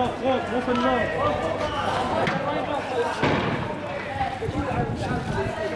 Oh, oh, oh! move and walk.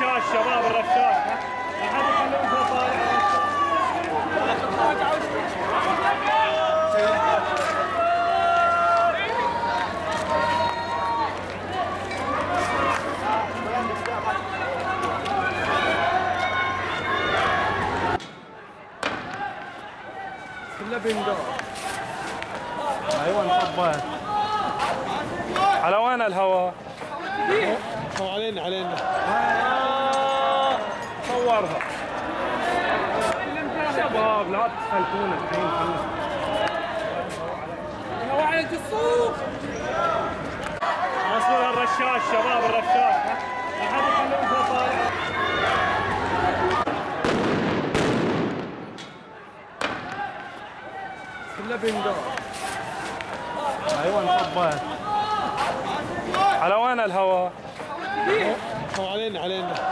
الرشاش شباب الرشاش. لا حد أيوه نصبه على وين الهواء؟ علينا علينا. صورها شباب لا تفلتون الحين خلنا. وعليك الصوف اصبر الرشاش شباب الرشاش. ها لا حد يخليهم طالع كله بندار أيوه نصبه على وين الهواء؟ علينا علينا.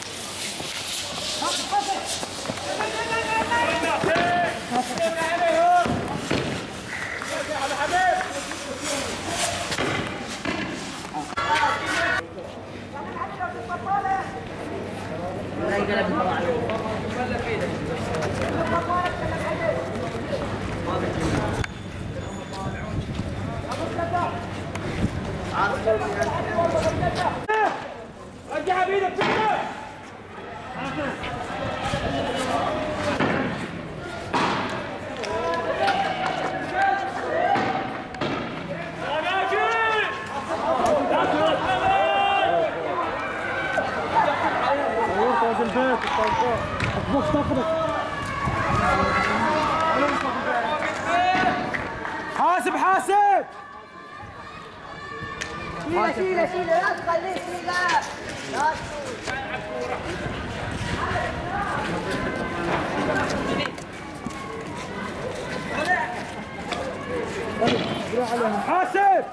رجع بيدك فينا حاسب حاسب! شيله شيله شيله لا تخليه شيله لا حاسب